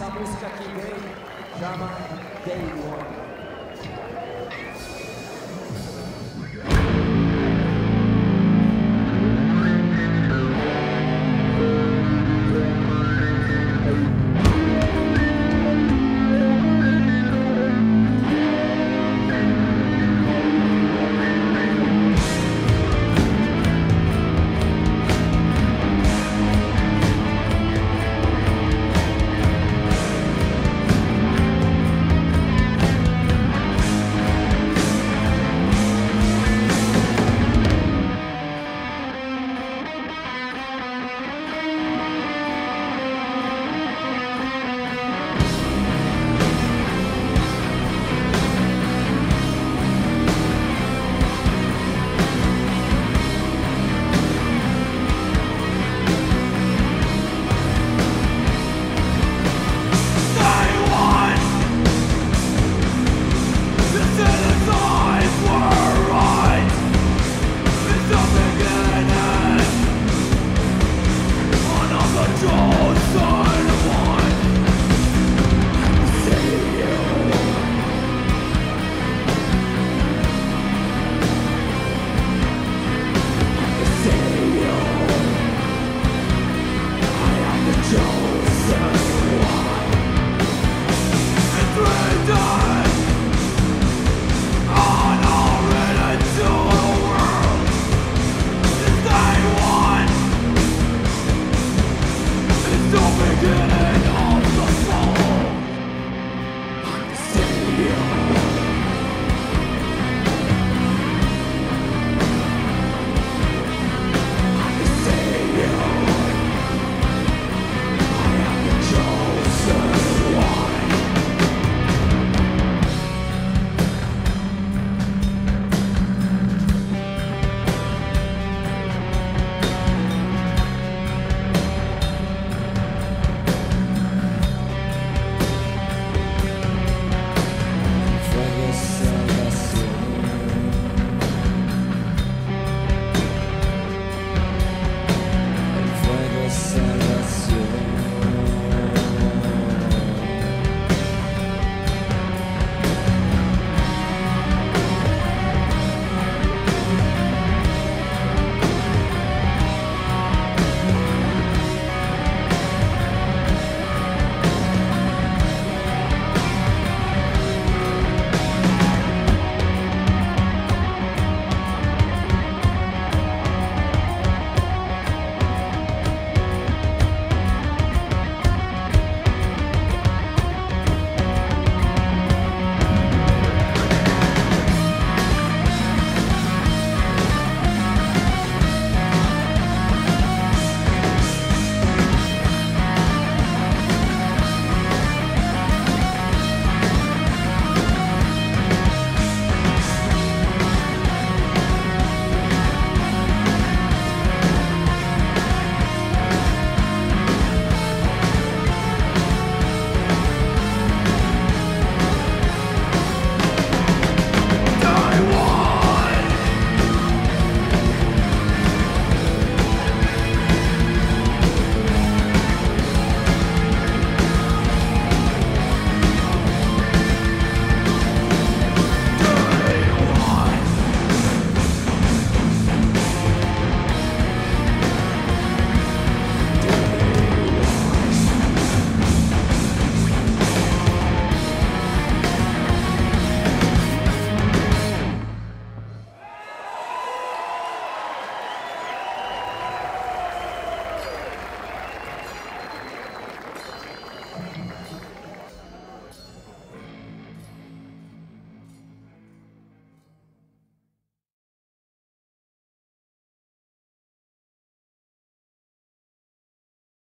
Essa música que vem chama Day One.